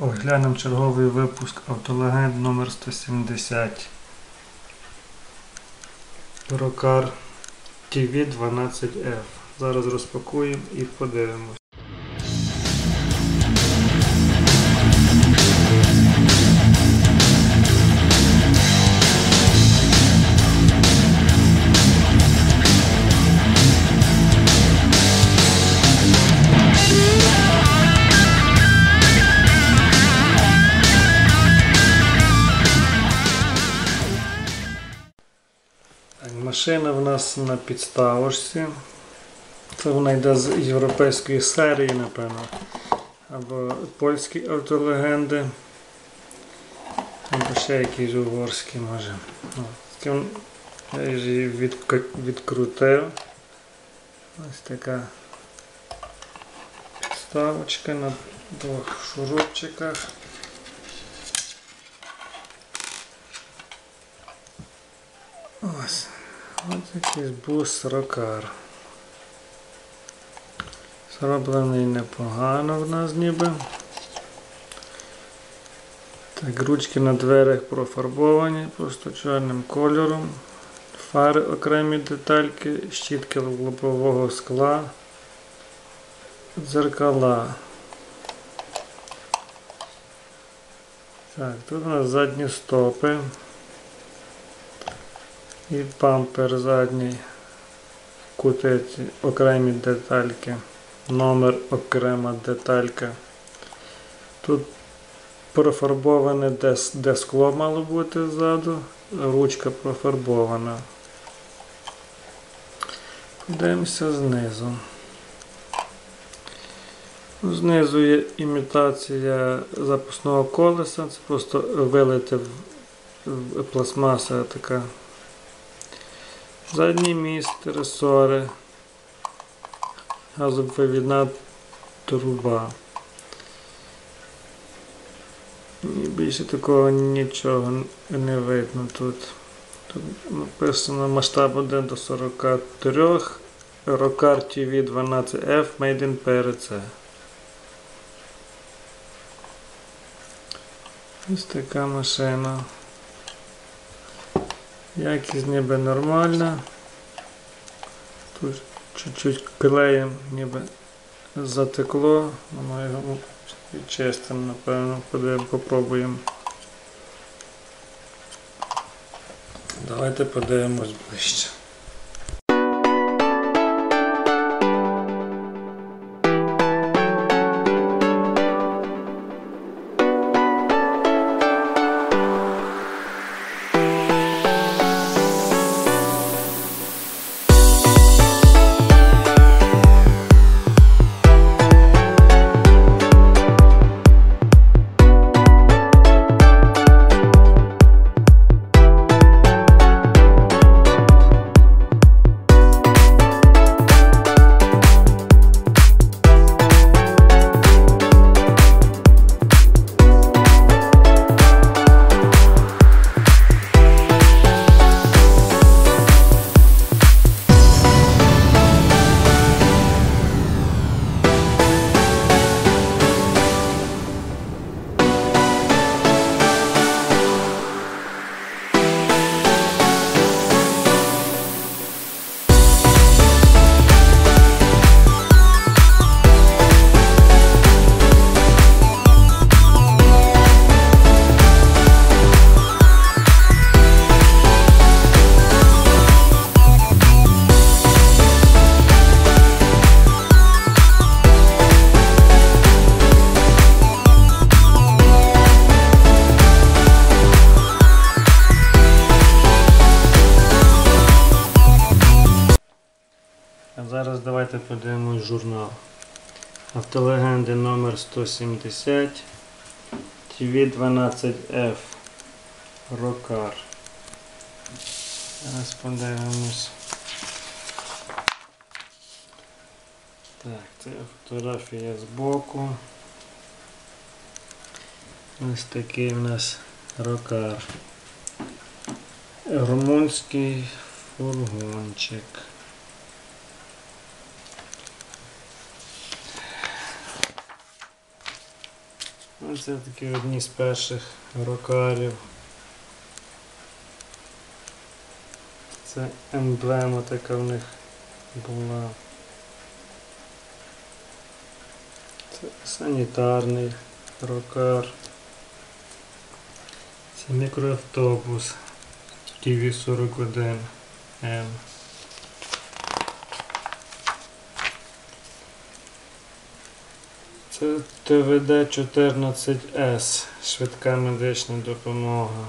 Глянемо черговий випуск Автолегенд номер 170 Рокар TV 12F. Зараз розпакуємо і подивимось. Машина в нас на підставочці. Це вона йде з європейської серії, напевно. Або польські автолегенди. Або ще якісь угорські може. Я її відк- відкрутив. Ось така підставочка на двох шурупчиках. Ось. Ось якийсь бус рокар. Зроблений непогано в нас ніби. Так, ручки на дверях профарбовані просто чорним кольором. Фари окремі детальки, щітки лобового скла, дзеркала. Так, тут у нас задні стопи. І бампер задній, кутиці, окремі детальки, номер окрема деталька. Тут профарбоване, де, де скло мало бути ззаду, ручка профарбована. Подивимося знизу. Знизу є імітація запасного колеса, це просто вилите в, в пластмаса така. Задній міст, ресори, газовивідна труба. І більше такого нічого не видно тут. Тут написано масштаб 1 до 43, Рокар TV 12F Made in PRC. Ось така машина. Якість ніби нормальна. Тут чуть-чуть клеєм ніби затекло. Воно його відчистимо, напевно, подивимо, попробуємо. Давайте подивимось ближче. Зараз давайте подивимось журнал. Автолегенди номер 170 TV 12F Рокар. Зараз подивимось. Так, це фотографія збоку. Ось такий у нас рокар. Румунський фургончик. Ну, Це такі одні з перших рокарів. Це емблема така в них була. Це санітарний рокар. Це мікроавтобус TV41 Це ТВД 14С, швидка медична допомога.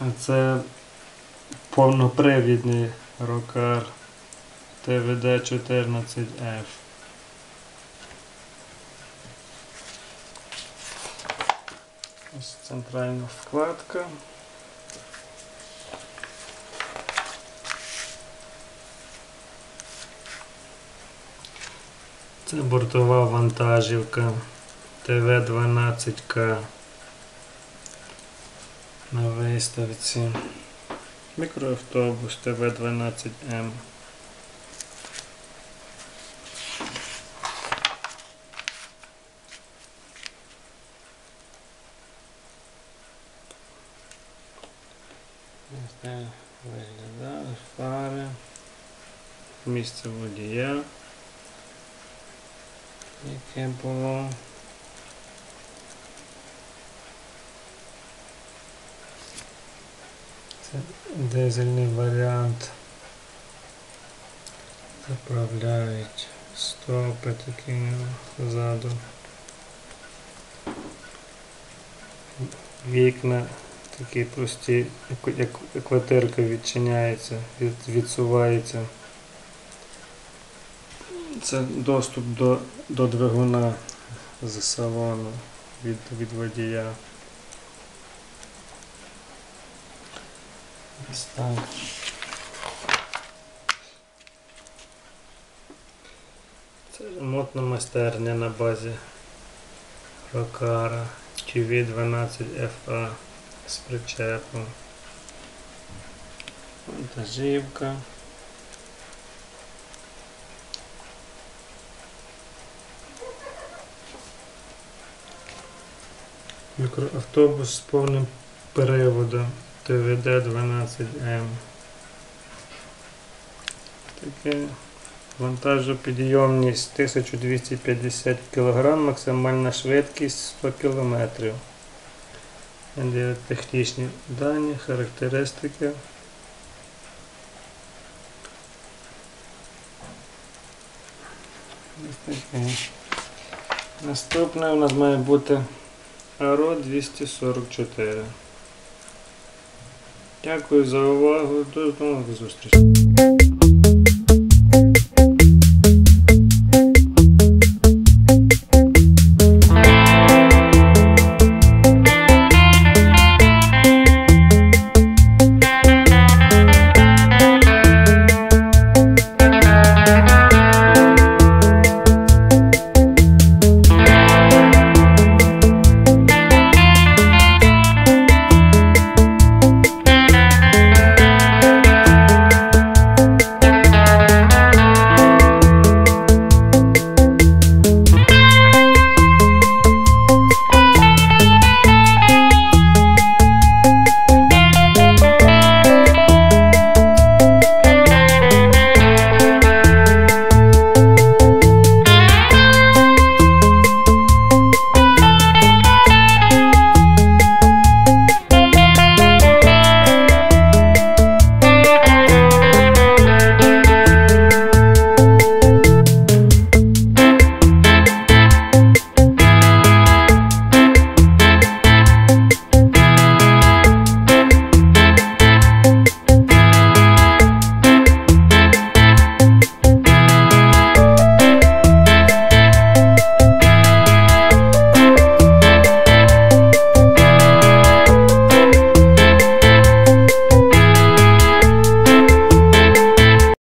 А це повнопривідний рокар ТВД 14F. Ось центральна вкладка. Це бортова вантажівка ТВ-12К на виставці. Мікроавтобус ТВ-12М. Виглядає фари. Місце водія. Яке було. Це дизельний варіант. Заправляють стопи такі ззаду. Вікна такі прості, як- екваторка відчиняється, від, відсувається. Це доступ до, до двигуна з салону від, від водія. Ось так. Це ремонтна майстерня на базі Рокара TV12FA з причепом. Вантажівка. Мікроавтобус з повним переводом ТВД-12М. Таке вантажопідйомність 1250 кг, максимальна швидкість 100 км. Технічні дані, характеристики. Наступне у нас має бути АРО 244. Дякую за увагу. До нових зустрічей.